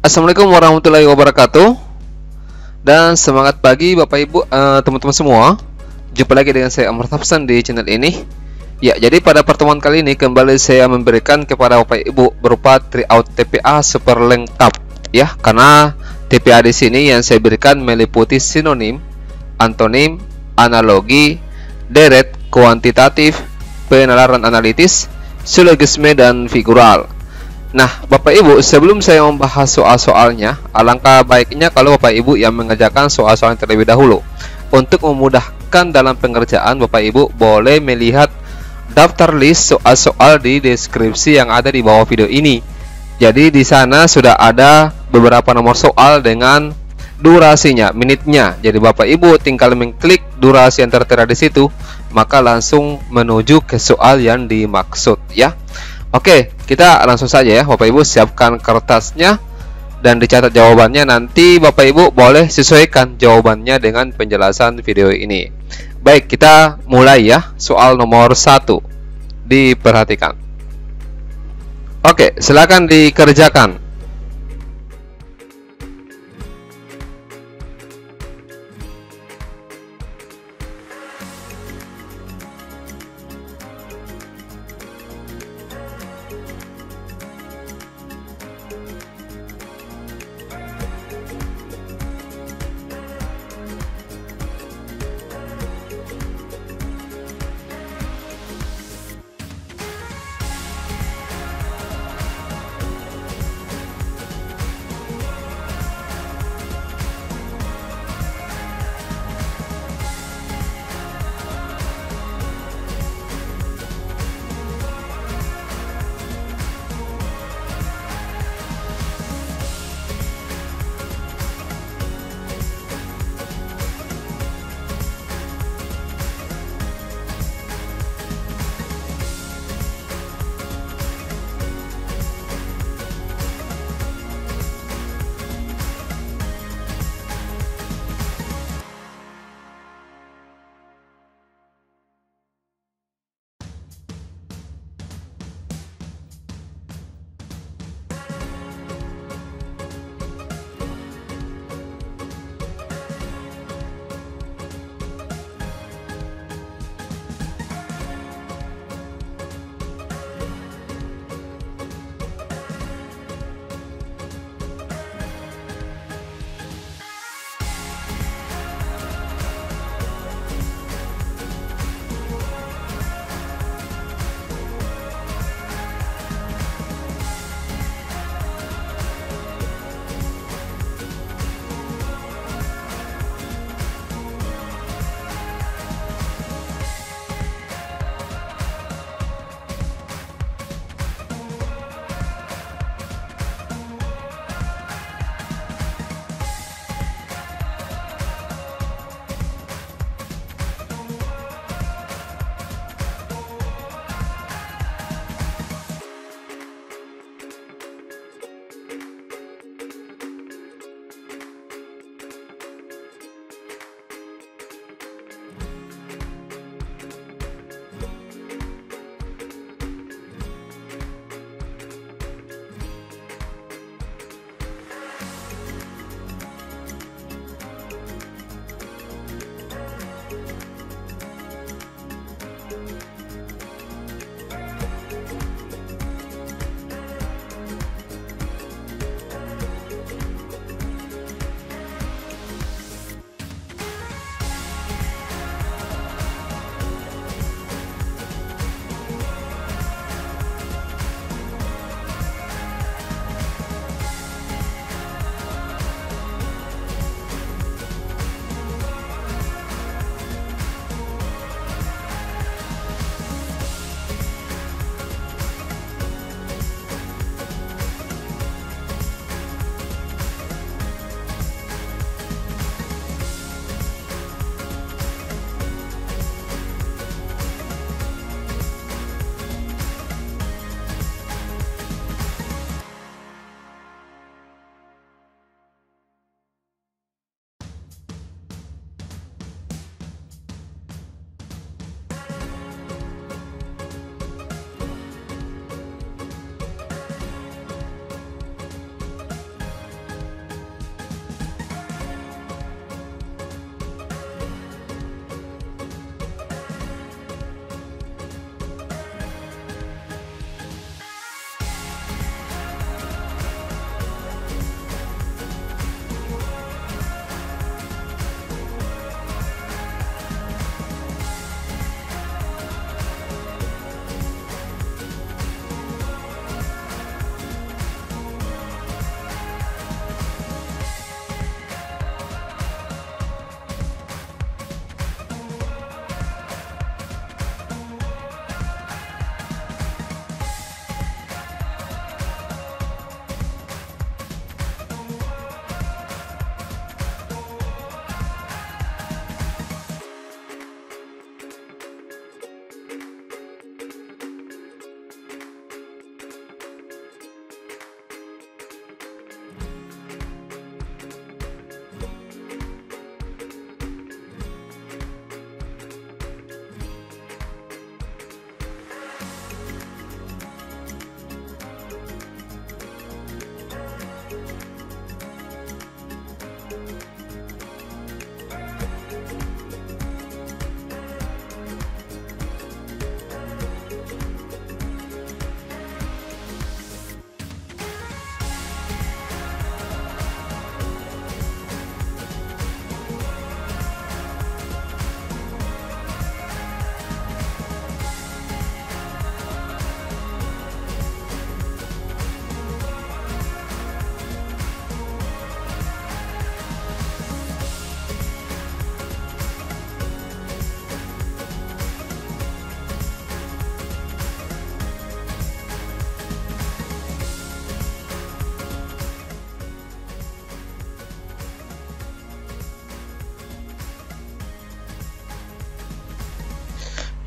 Assalamualaikum warahmatullahi wabarakatuh. Dan semangat pagi Bapak Ibu uh, teman-teman semua. Jumpa lagi dengan saya Amr Tafsan di channel ini. Ya jadi pada pertemuan kali ini kembali saya memberikan kepada Bapak Ibu berupa tryout TPA super lengkap ya. Karena TPA di sini yang saya berikan meliputi sinonim, antonim, analogi, deret, kuantitatif, penalaran analitis, silogisme dan figural. Nah, Bapak Ibu, sebelum saya membahas soal-soalnya, alangkah baiknya kalau Bapak Ibu yang mengerjakan soal-soal terlebih dahulu. Untuk memudahkan dalam pengerjaan, Bapak Ibu boleh melihat daftar list soal-soal di deskripsi yang ada di bawah video ini. Jadi di sana sudah ada beberapa nomor soal dengan durasinya, menitnya. Jadi Bapak Ibu tinggal mengklik durasi yang tertera di situ, maka langsung menuju ke soal yang dimaksud ya. Oke, kita langsung saja ya Bapak Ibu siapkan kertasnya dan dicatat jawabannya nanti Bapak Ibu boleh sesuaikan jawabannya dengan penjelasan video ini. Baik, kita mulai ya soal nomor satu. Diperhatikan. Oke, silakan dikerjakan.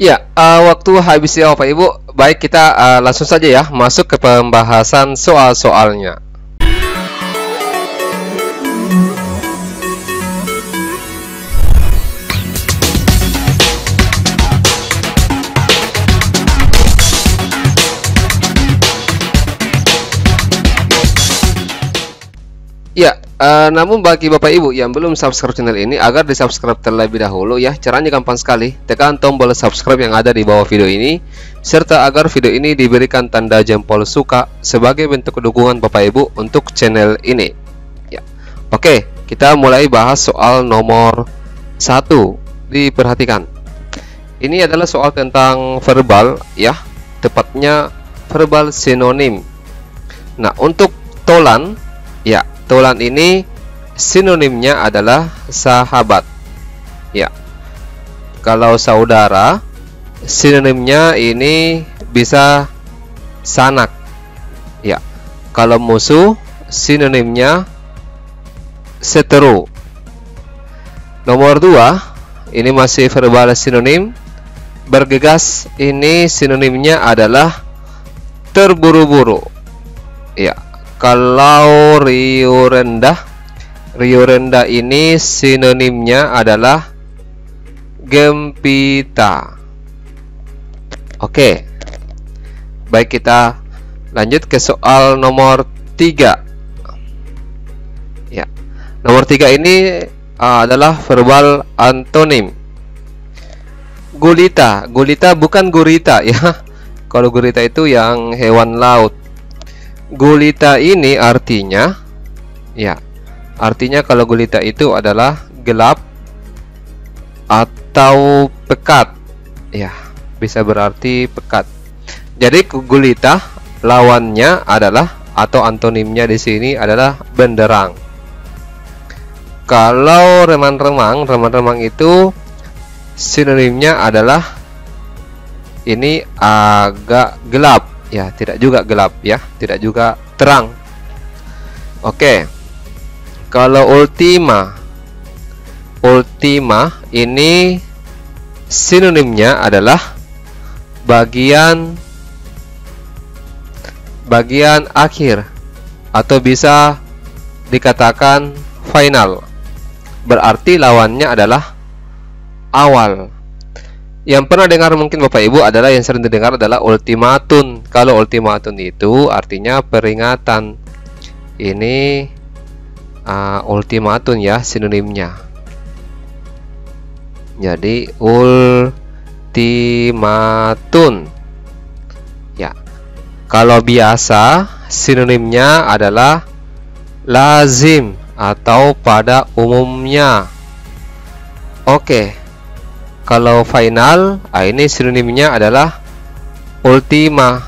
Ya, uh, waktu habis ya Bapak Ibu. Baik, kita uh, langsung saja ya masuk ke pembahasan soal-soalnya. Uh, namun bagi Bapak Ibu yang belum subscribe channel ini, agar di subscribe terlebih dahulu ya, caranya gampang sekali. Tekan tombol subscribe yang ada di bawah video ini, serta agar video ini diberikan tanda jempol suka sebagai bentuk dukungan Bapak Ibu untuk channel ini. Ya, oke, kita mulai bahas soal nomor satu. Diperhatikan, ini adalah soal tentang verbal ya, tepatnya verbal sinonim. Nah, untuk tolan, ya Tulan ini sinonimnya adalah sahabat. Ya. Kalau saudara, sinonimnya ini bisa sanak. Ya. Kalau musuh, sinonimnya seteru. Nomor dua, ini masih verbal sinonim. Bergegas ini sinonimnya adalah terburu-buru. Ya, kalau Rio rendah Rio rendah ini sinonimnya adalah gempita. Oke Baik kita lanjut ke soal nomor 3 Ya Nomor 3 ini uh, adalah verbal antonim. Gulita Gulita bukan gurita ya. Kalau gurita itu yang hewan laut Gulita ini artinya ya, artinya kalau gulita itu adalah gelap atau pekat. Ya, bisa berarti pekat. Jadi gulita lawannya adalah atau antonimnya di sini adalah benderang. Kalau remang-remang, remang-remang itu sinonimnya adalah ini agak gelap ya tidak juga gelap ya. Tidak juga terang. Oke. Kalau ultima. Ultima ini sinonimnya adalah bagian bagian akhir atau bisa dikatakan final. Berarti lawannya adalah awal yang pernah dengar mungkin Bapak Ibu adalah yang sering didengar adalah ultimatum. Kalau ultimatum itu artinya peringatan. Ini uh, ultimatum ya sinonimnya. Jadi ultimatum. Ya. Kalau biasa sinonimnya adalah lazim atau pada umumnya. Oke. Okay kalau final ah ini sinonimnya adalah ultima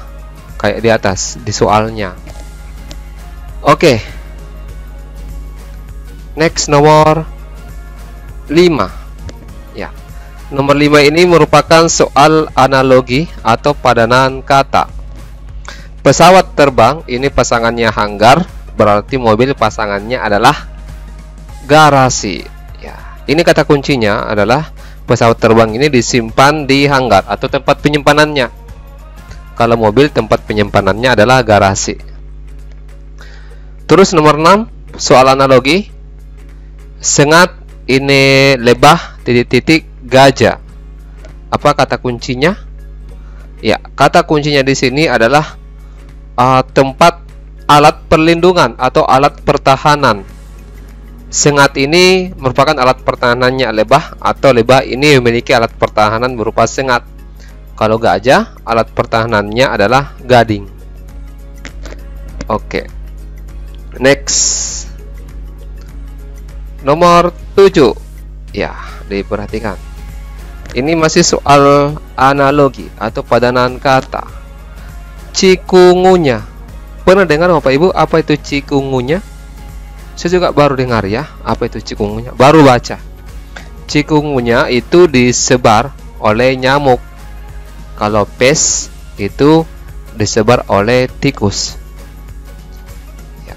kayak di atas di soalnya. Oke. Okay. next nomor 5 ya. Nomor 5 ini merupakan soal analogi atau padanan kata. Pesawat terbang ini pasangannya hanggar berarti mobil pasangannya adalah garasi. Ya. Ini kata kuncinya adalah pesawat terbang ini disimpan di hanggar atau tempat penyimpanannya. Kalau mobil tempat penyimpanannya adalah garasi. Terus nomor 6, soal analogi. Sengat ini lebah titik-titik gajah. Apa kata kuncinya? Ya, kata kuncinya di sini adalah uh, tempat alat perlindungan atau alat pertahanan Sengat ini merupakan alat pertahanannya lebah atau lebah ini memiliki alat pertahanan berupa sengat. Kalau gajah, alat pertahanannya adalah gading. Oke. Next. Nomor 7. Ya, diperhatikan. Ini masih soal analogi atau padanan kata. Cikungunya. Pernah dengar Bapak Ibu apa itu cikungunya? Saya juga baru dengar ya apa itu cikungunya baru baca cikungunya itu disebar oleh nyamuk kalau pes itu disebar oleh tikus ya.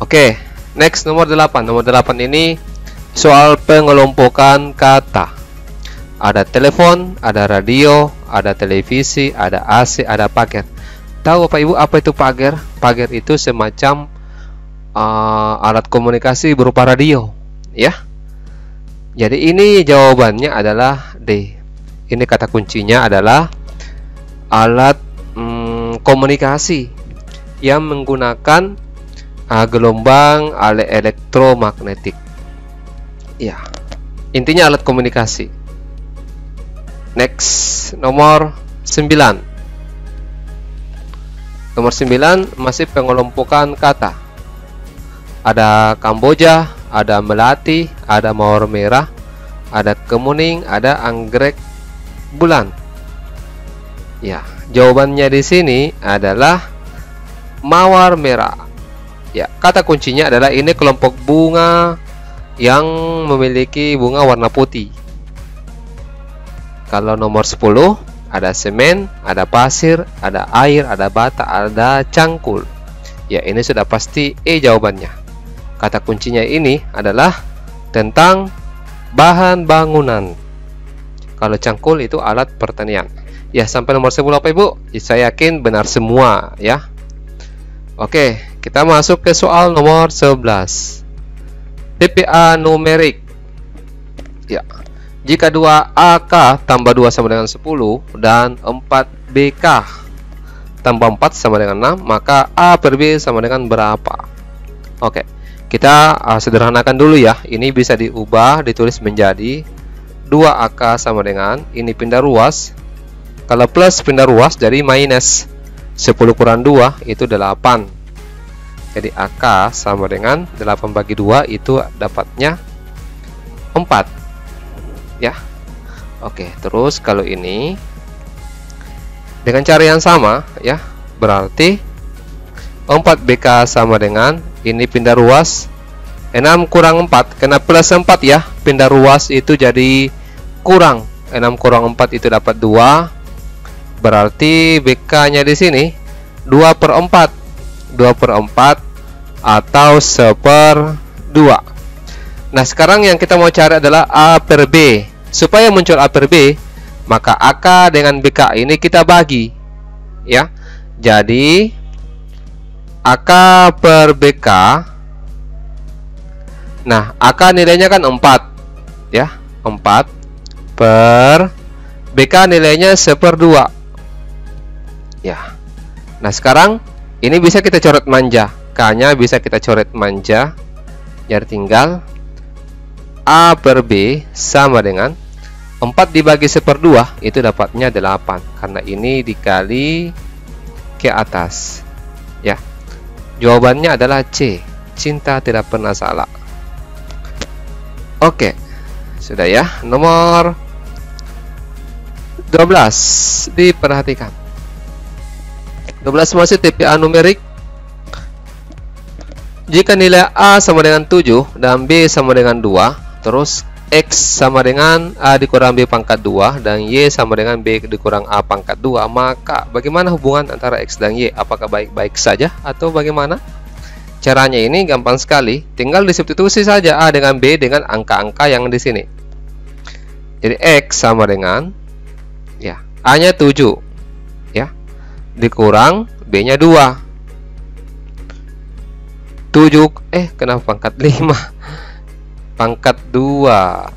oke next nomor 8 nomor 8 ini soal pengelompokan kata ada telepon, ada radio, ada televisi, ada AC, ada pagar. Tahu Bapak Ibu apa itu pagar? Pagar itu semacam uh, alat komunikasi berupa radio, ya. Jadi ini jawabannya adalah D. Ini kata kuncinya adalah alat hmm, komunikasi yang menggunakan uh, gelombang elektromagnetik. Ya, intinya alat komunikasi. Next, nomor 9. Nomor 9 masih pengelompokan kata. Ada Kamboja, ada Melati, ada Mawar Merah, ada Kemuning, ada Anggrek Bulan. Ya, jawabannya di sini adalah Mawar Merah. Ya, kata kuncinya adalah ini kelompok bunga yang memiliki bunga warna putih. Kalau nomor 10 ada semen, ada pasir, ada air, ada bata, ada cangkul. Ya, ini sudah pasti E jawabannya. Kata kuncinya ini adalah tentang bahan bangunan. Kalau cangkul itu alat pertanian. Ya, sampai nomor 10 apa Ibu? Saya yakin benar semua ya. Oke, kita masuk ke soal nomor 11. TPA numerik. Ya. Jika 2AK tambah 2 sama dengan 10 dan 4BK tambah 4 sama dengan 6, maka A per B sama dengan berapa? Oke. Kita uh, sederhanakan dulu ya. Ini bisa diubah ditulis menjadi 2AK sama dengan ini pindah ruas. Kalau plus pindah ruas jadi minus 10 kurang 2 itu 8 jadi AK sama dengan 8 bagi 2 itu dapatnya 4 ya Oke terus kalau ini dengan cara yang sama ya berarti 4BK sama dengan ini pindah ruas. 6 kurang 4 karena plus 4 ya. Pindah ruas itu jadi kurang. 6 kurang 4 itu dapat 2 berarti BK nya di sini 2 per 4 2 per 4 atau seper 2 nah sekarang yang kita mau cari adalah A per B. Supaya muncul A per B maka AK dengan BK ini kita bagi. Ya. Jadi AK per BK nah AK nilainya kan 4 ya. 4 per BK nilainya seper 2 ya. Nah sekarang ini bisa kita coret manja. K nya bisa kita coret manja. Jadi tinggal A per B sama dengan 4 dibagi seperdua itu dapatnya 8 karena ini dikali ke atas. Ya jawabannya adalah C. Cinta tidak pernah salah. Oke. Sudah ya. Nomor 12 diperhatikan. 12 masih TPA numerik. Jika nilai A sama dengan 7 dan B sama dengan 2 terus X sama dengan A dikurang B pangkat 2 dan Y sama dengan B dikurang A pangkat 2 maka bagaimana hubungan antara X dan Y? Apakah baik-baik saja atau bagaimana? Caranya ini gampang sekali. Tinggal disubstitusi saja A dengan B dengan angka-angka yang di sini. Jadi X sama dengan ya A nya 7 dikurang B nya 2 7 eh kenapa pangkat 5 pangkat 2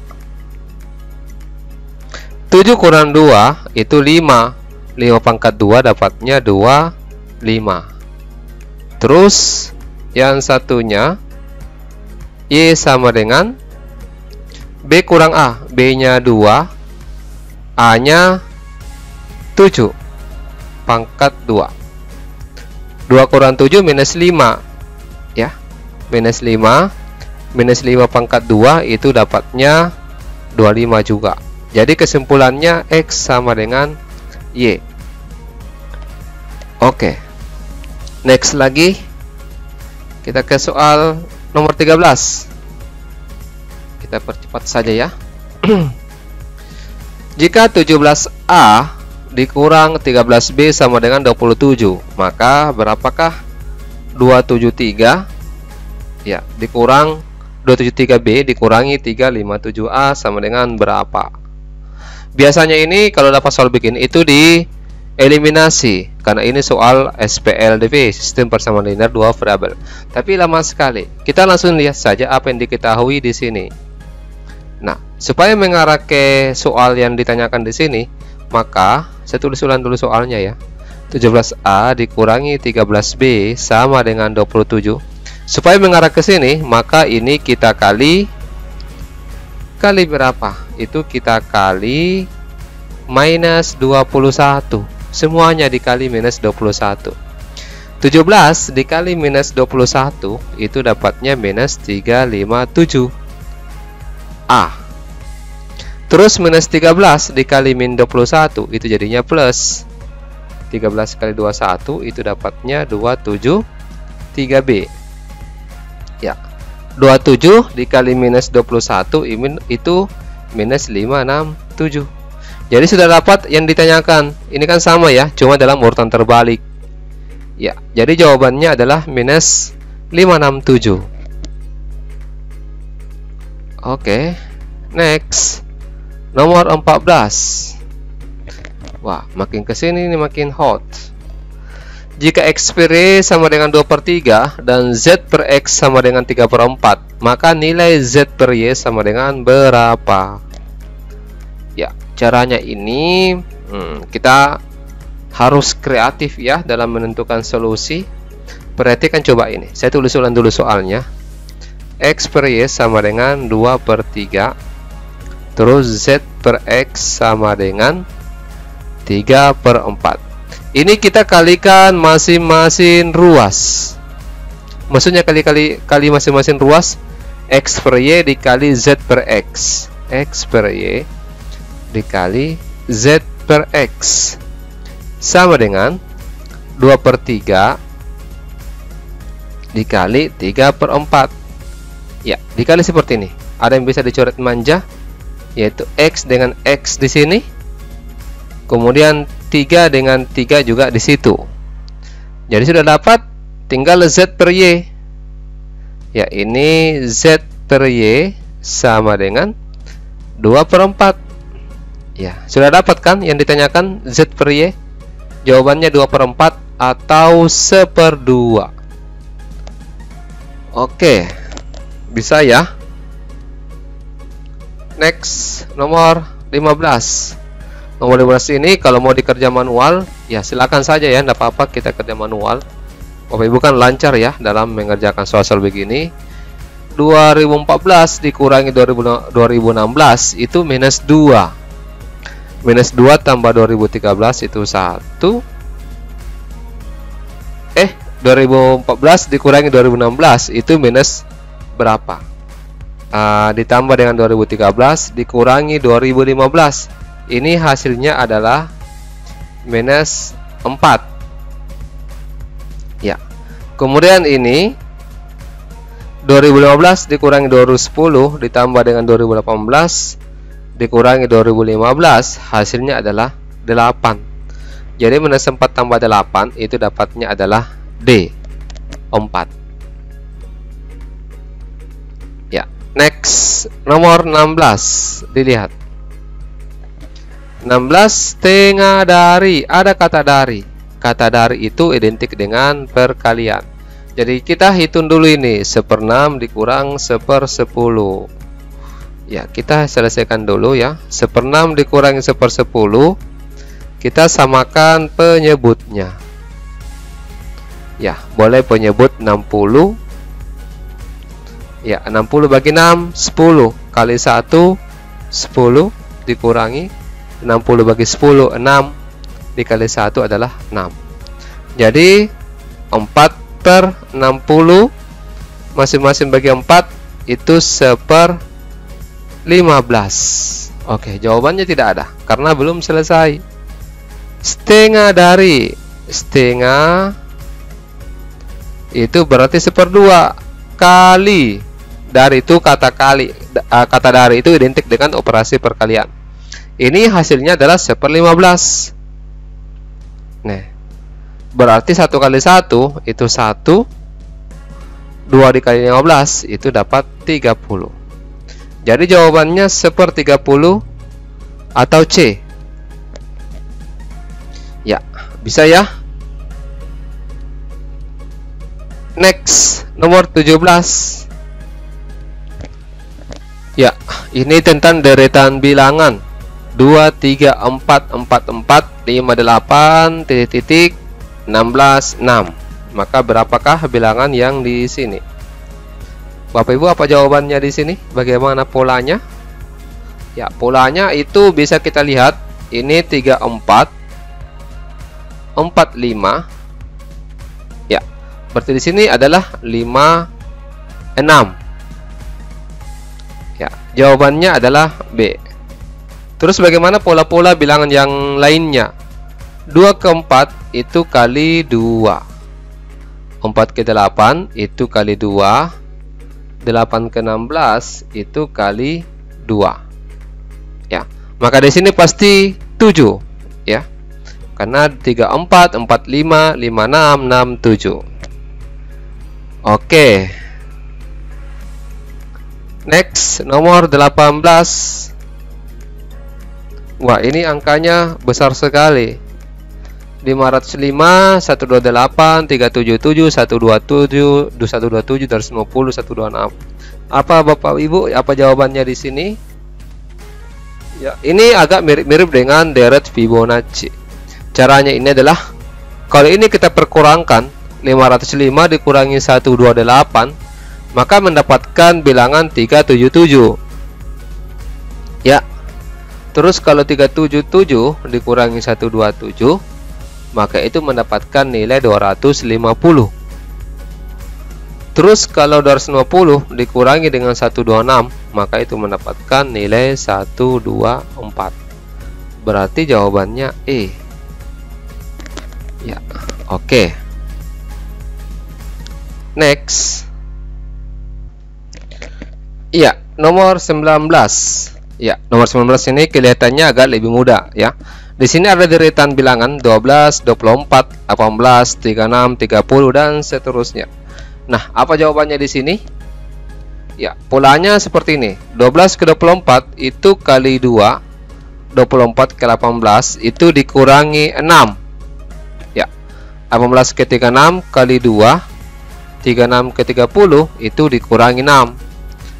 7 kurang 2 itu 5 5 pangkat 2 dapatnya 2 5 terus yang satunya Y sama dengan B kurang A. B nya 2 A nya 7 pangkat 2 2 kurang 7 minus 5 ya minus 5 minus 5 pangkat 2 itu dapatnya 25 juga. Jadi kesimpulannya X sama dengan Y. Oke. Next lagi. Kita ke soal nomor 13 kita percepat saja ya. Jika 17A dikurang 13B sama dengan 27 maka berapakah 273 ya dikurang 273B dikurangi 357A sama dengan berapa? Biasanya ini kalau dapat soal begini itu di eliminasi karena ini soal SPLDV sistem persamaan linear dua variabel. Tapi lama sekali. Kita langsung lihat saja apa yang diketahui di sini. Nah supaya mengarah ke soal yang ditanyakan di sini maka saya tulis ulang dulu soalnya ya. 17A dikurangi 13B sama dengan 27 supaya mengarah ke sini maka ini kita kali kali berapa? Itu kita kali minus 21 semuanya dikali minus 21 17 dikali minus 21 itu dapatnya minus 357 A. Terus minus 13 dikali min 21 itu jadinya plus. 13 kali 21 itu dapatnya 27 3B ya 27 dikali minus 21 itu minus 567 jadi sudah dapat yang ditanyakan. Ini kan sama ya, cuma dalam urutan terbalik. Ya, jadi jawabannya adalah minus 567. Oke, next. Nomor 14. Wah, makin ke sini ini makin hot. Jika X per Y sama dengan 2 per 3 dan Z per X sama dengan 3 per 4, maka nilai Z per Y sama dengan berapa? Ya, caranya ini hmm, kita harus kreatif ya dalam menentukan solusi. Perhatikan coba ini. Saya tulis ulang dulu soalnya. X per Y sama dengan 2 per 3 terus Z per X sama dengan 3 per 4 ini kita kalikan masing-masing ruas. Maksudnya kali-kali kali masing-masing ruas X per Y dikali Z per X. X per Y dikali Z per X. Sama dengan 2 per 3 dikali 3 per 4 ya dikali seperti ini. Ada yang bisa dicoret manja yaitu X dengan X di sini. Kemudian 3 dengan 3 juga di situ. Jadi sudah dapat tinggal Z per Y. Ya ini Z per Y sama dengan 2 per 4 Ya, sudah dapat kan yang ditanyakan Z per Y? Jawabannya 2 per 4 atau 1 per 2 Oke, bisa ya? Next, nomor 15 15 ini kalau mau dikerja manual Ya silakan saja ya, tidak apa-apa kita kerja manual. Bapak Ibu kan lancar ya dalam mengerjakan soal-soal begini. 2014 dikurangi 2016 itu minus 2 minus 2 tambah 2013 itu 1 eh 2014 dikurangi 2016 itu minus berapa? Uh, ditambah dengan 2013 dikurangi 2015 ini hasilnya adalah minus 4 ya. Kemudian ini 2015 dikurangi 2010 ditambah dengan 2018 dikurangi 2015 hasilnya adalah 8 jadi minus 4 tambah 8 itu dapatnya adalah D. 4 ya. Next nomor 16 dilihat 16 setengah dari. Ada kata dari. Kata dari itu identik dengan perkalian. Jadi kita hitung dulu ini. Seperenam dikurang seper 10 ya kita selesaikan dulu ya. Seperenam dikurangi sepersepuluh. Kita samakan penyebutnya. Ya boleh penyebut 60 ya 60 bagi 6 10 kali 1 10 dikurangi 60 bagi 10 6 dikali 1 adalah 6 jadi 4 per 60 masing-masing bagi 4 itu seper 15 Oke jawabannya tidak ada karena belum selesai. Setengah dari setengah itu berarti seperdua kali. Dari itu kata kali eh, kata dari itu identik dengan operasi perkalian ini hasilnya adalah seper 15 nah berarti satu kali satu itu satu dua dikali 15 itu dapat 30 jadi jawabannya seper 30 atau C? Ya, bisa ya. Next, nomor 17. Ya, ini tentang deretan bilangan 2 3 4 4 4 5 8 titik titik 16 6. Maka berapakah bilangan yang di sini? Bapak Ibu apa jawabannya di sini? Bagaimana polanya? Ya, polanya itu bisa kita lihat ini 34 45 Ya. Berarti di sini adalah 5 6 Ya, jawabannya adalah B. Terus bagaimana pola-pola bilangan yang lainnya? 2 ke 4 itu kali 2. 4 ke 8 itu kali 2. 8 ke 16 itu kali 2. Ya. Maka di sini pasti 7, ya. Karena 3 4 4 5 5 6 6 7. Oke. Next, nomor 18. Wah, ini angkanya besar sekali. 505, 128, 377, 127, 127, 250, 126. Apa Bapak Ibu? Apa jawabannya di sini? Ya, ini agak mirip-mirip dengan deret Fibonacci. Caranya ini adalah kalau ini kita perkurangkan 505 dikurangi 128 maka mendapatkan bilangan 377 ya terus kalau 377 dikurangi 127 maka itu mendapatkan nilai 250 terus kalau 250 dikurangi dengan 126 maka itu mendapatkan nilai 124 berarti jawabannya E ya oke okay. next Iya, nomor 19. Ya, nomor 19 ini kelihatannya agak lebih mudah ya. Di sini ada deretan bilangan 12, 24, 18, 36, 30 dan seterusnya. Nah, apa jawabannya di sini? Ya, polanya seperti ini. 12 ke 24 itu kali 2. 24 ke 18 itu dikurangi 6. Ya. 18 ke 36 kali 2. 36 ke 30 itu dikurangi 6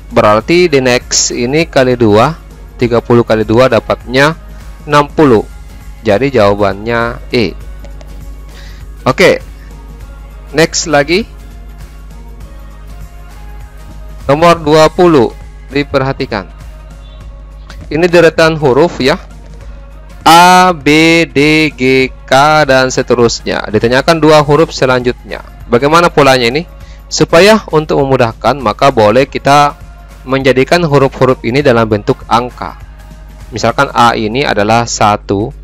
berarti di next ini kali 2 30 kali 2 dapatnya 60 jadi jawabannya E. Oke next lagi. Nomor 20 diperhatikan. Ini deretan huruf ya. A, B, D, G, K, dan seterusnya. Ditanyakan dua huruf selanjutnya. Bagaimana polanya ini? Supaya untuk memudahkan maka boleh kita menjadikan huruf-huruf ini dalam bentuk angka. Misalkan A ini adalah satu,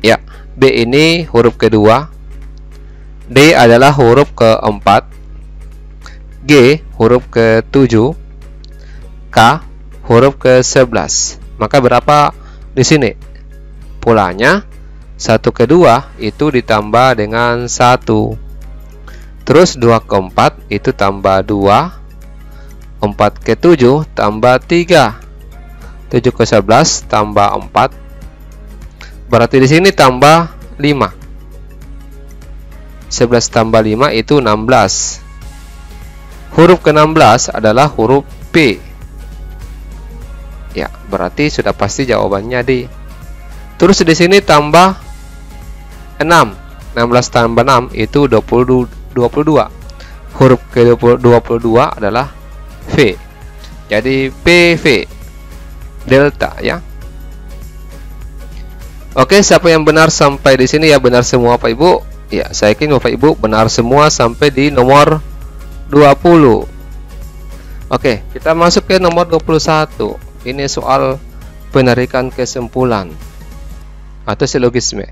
ya, B ini huruf kedua, D adalah huruf keempat, G huruf ketujuh, K huruf ke-11. Maka berapa di sini? Polanya satu kedua itu ditambah dengan satu. Terus dua keempat itu tambah dua 4 ke 7 tambah 3 7 ke 11 tambah 4 berarti di sini tambah 5 11 tambah 5 itu 16 huruf ke-16 adalah huruf P. Ya berarti sudah pasti jawabannya D terus di sini tambah 6 16 tambah 6 itu 20, 22 huruf ke-22 adalah V. Jadi PV delta ya. Oke, siapa yang benar sampai di sini ya benar semua Pak Ibu? Ya, saya yakin Bapak Ibu benar semua sampai di nomor 20. Oke, kita masuk ke nomor 21. Ini soal penarikan kesimpulan atau silogisme.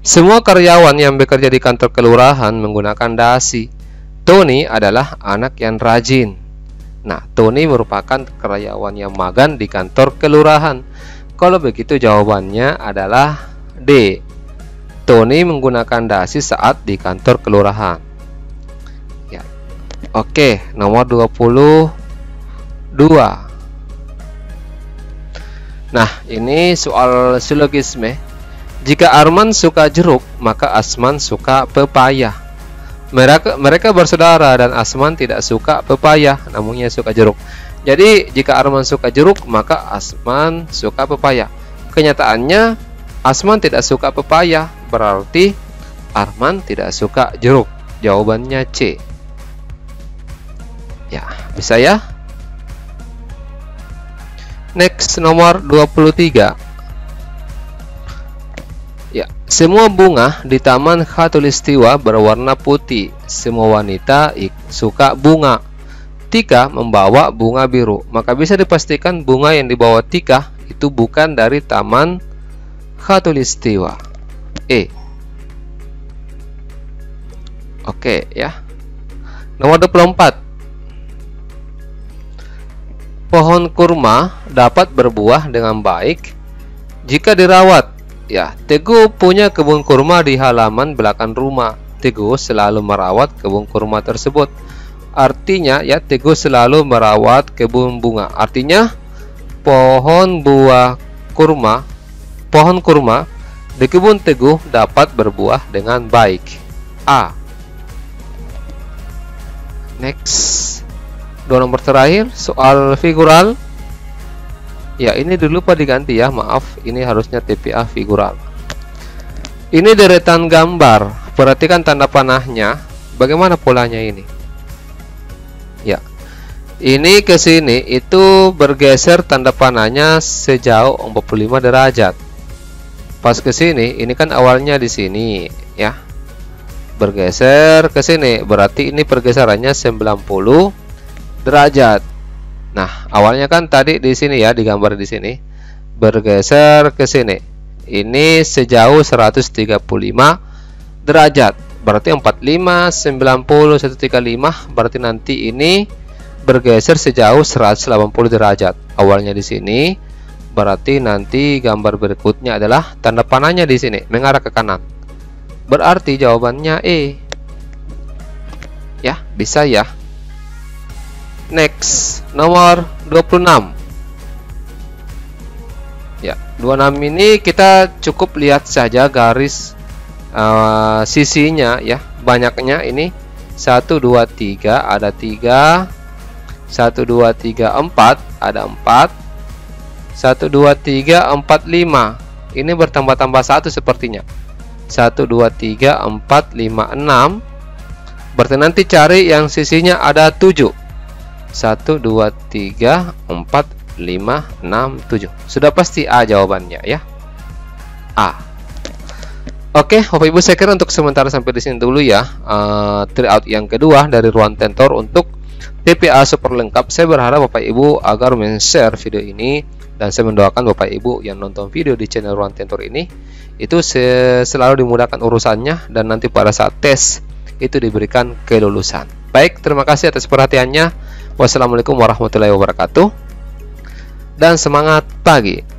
Semua karyawan yang bekerja di kantor kelurahan menggunakan dasi. Tony adalah anak yang rajin. Nah, Tony merupakan karyawan yang magang di kantor kelurahan. Kalau begitu jawabannya adalah D. Tony menggunakan dasi saat di kantor kelurahan. Ya. Oke, nomor 22. Nah, ini soal silogisme. Jika Arman suka jeruk, maka Asman suka pepaya. Mereka mereka bersaudara dan Asman tidak suka pepaya, namun ia suka jeruk. Jadi, jika Arman suka jeruk, maka Asman suka pepaya. Kenyataannya, Asman tidak suka pepaya, berarti Arman tidak suka jeruk. Jawabannya C. Ya, bisa ya? Next nomor 23. Semua bunga di Taman Khatulistiwa berwarna putih. Semua wanita suka bunga. Tika membawa bunga biru. Maka bisa dipastikan bunga yang dibawa Tika itu bukan dari Taman Khatulistiwa. E. Oke, ya. Nomor 24. Pohon kurma dapat berbuah dengan baik jika dirawat. Ya, Teguh punya kebun kurma di halaman belakang rumah. Teguh selalu merawat kebun kurma tersebut. Artinya, ya Teguh selalu merawat kebun bunga. Artinya, pohon buah kurma, pohon kurma di kebun Teguh dapat berbuah dengan baik. A. Next dua nomor terakhir soal figural ya ini dulu pak diganti ya. Maaf ini harusnya TPA figural ini deretan gambar. Perhatikan tanda panahnya. Bagaimana polanya ini? Ya. Ini ke sini itu bergeser tanda panahnya sejauh 45 derajat. Pas ke sini ini kan awalnya di sini ya. Bergeser ke sini. Berarti ini pergeserannya 90 derajat. Nah, awalnya kan tadi di sini ya, digambar di sini. Bergeser ke sini. Ini sejauh 135 derajat. Berarti 45, 90, 135 berarti nanti ini bergeser sejauh 180 derajat. Awalnya di sini berarti nanti gambar berikutnya adalah tanda panahnya di sini mengarah ke kanan. Berarti jawabannya E. Ya, bisa ya. Next, nomor 26. Ya, 26 ini kita cukup lihat saja garis uh, sisinya ya. Banyaknya ini. 1 2 3 ada 3 1 2 3 4 ada 4 1 2 3 4 5 ini bertambah-tambah satu sepertinya. 1 2 3 4 5 6 berarti nanti cari yang sisinya ada 7 1 2 3 4 5 6 7 sudah pasti A jawabannya ya A Oke, Bapak Ibu saya kira untuk sementara sampai di sini dulu ya. Uh, tryout yang kedua dari Ruan Tentor untuk TPA super lengkap. Saya berharap Bapak Ibu agar men-share video ini dan saya mendoakan Bapak Ibu yang nonton video di channel Ruan Tentor ini itu selalu dimudahkan urusannya dan nanti pada saat tes itu diberikan kelulusan. Baik, terima kasih atas perhatiannya. Wassalamualaikum warahmatullahi wabarakatuh. Dan semangat pagi.